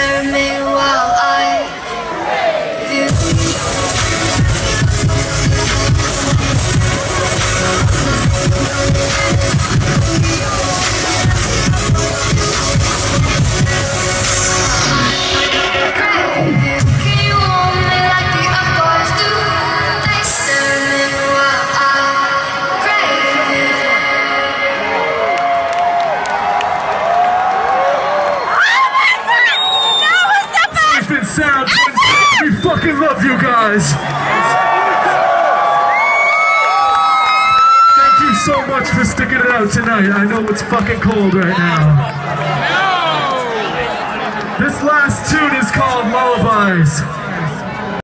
near me while I view sound. We fucking love you guys. Thank you so much for sticking it out tonight. I know it's fucking cold right now. This last tune is called Lullabies.